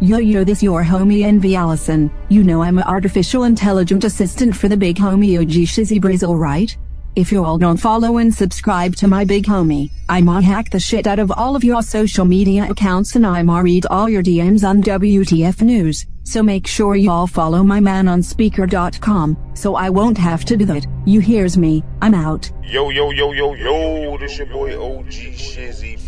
Yo yo this your homie Envy Allison, you know I'm a artificial intelligent assistant for the big homie OG Shizzy Brizzle right? If you all don't follow and subscribe to my big homie, I'ma hack the shit out of all of your social media accounts and I'ma read all your DMs on WTF News, so make sure you all follow my man on Spreaker.com, so I won't have to do that. You hears me, I'm out. Yo, yo, yo, yo, yo, this your boy OG Shizzy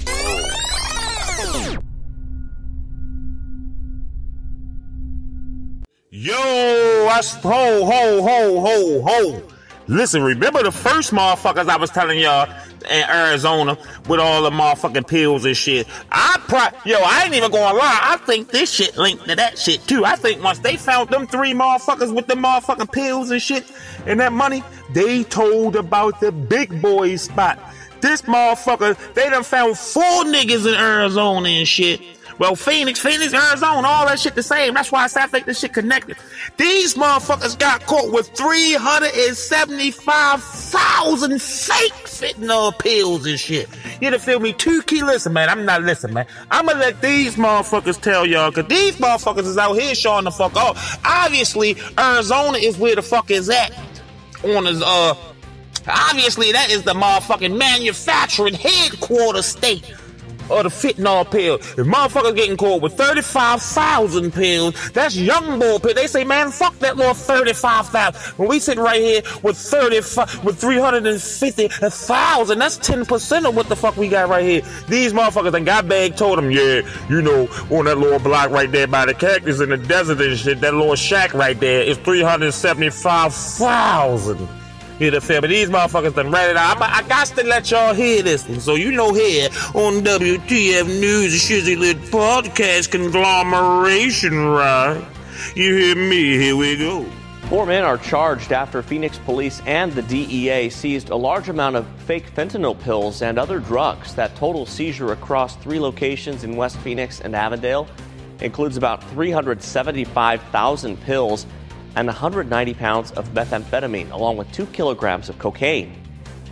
Yo, I ho ho ho ho ho. Listen, remember the first motherfuckers I was telling y'all in Arizona with all the motherfucking pills and shit. I pro- yo, I ain't even gonna lie. I think this shit linked to that shit too. I think once they found them three motherfuckers with the motherfucking pills and shit and that money, they told about the big boy spot. This motherfucker, they done found four niggas in Arizona and shit well, Phoenix, Phoenix, Arizona, all that shit the same. That's why I say I think this shit connected. These motherfuckers got caught with 375,000 fake fentanyl pills and shit. You to feel me? Two key. Listen, man, I'm not listening, man. I'm gonna let these motherfuckers tell y'all, cause these motherfuckers is out here showing the fuck off. Obviously, Arizona is where the fuck is at. On his, uh, obviously that is the motherfucking manufacturing headquarters state or the fentanyl pill. If motherfuckers getting caught with 35,000 pills, that's young boy pill. They say, man, fuck that little 35,000. When we sitting right here with 35, with 350,000, that's 10% of what the fuck we got right here. These motherfuckers and got bag told them, yeah, you know, on that little block right there by the cactus in the desert and shit, that little shack right there is 375,000 hear the film. But these motherfuckers done ran it out. I, I got to let y'all hear this one. So you know here on WTF News, Shizzy Lit Podcast conglomeration, right? You hear me? Here we go. Four men are charged after Phoenix police and the DEA seized a large amount of fake fentanyl pills and other drugs. That total seizure across three locations in West Phoenix and Avondale includes about 375,000 pills and 190 pounds of methamphetamine, along with two kilograms of cocaine.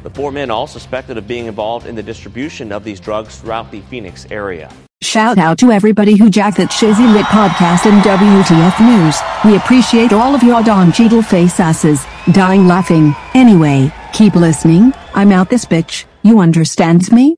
The four men all suspected of being involved in the distribution of these drugs throughout the Phoenix area. Shout out to everybody who jacked that Shizzy Lit podcast and WTF News. We appreciate all of your Don Cheadle face asses, dying laughing. Anyway, keep listening. I'm out this bitch. You understand me?